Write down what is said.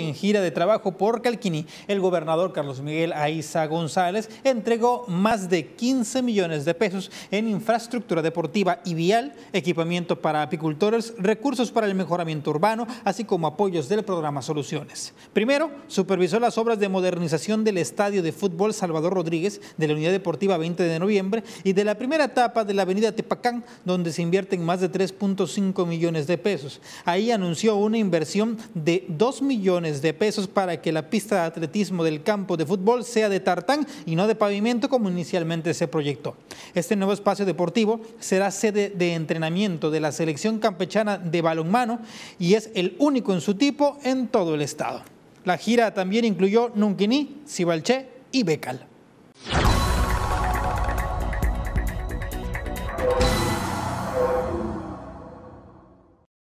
En gira de trabajo por Calquini, el gobernador Carlos Miguel Aiza González entregó más de 15 millones de pesos en infraestructura deportiva y vial, equipamiento para apicultores, recursos para el mejoramiento urbano, así como apoyos del programa Soluciones. Primero, supervisó las obras de modernización del estadio de fútbol Salvador Rodríguez de la Unidad Deportiva 20 de noviembre y de la primera etapa de la avenida Tepacán, donde se invierten más de 3.5 millones de pesos. Ahí anunció una inversión de 2 millones de pesos para que la pista de atletismo del campo de fútbol sea de tartán y no de pavimento como inicialmente se proyectó. Este nuevo espacio deportivo será sede de entrenamiento de la selección campechana de balonmano y es el único en su tipo en todo el estado. La gira también incluyó Nunquiní, Cibalché y Becal.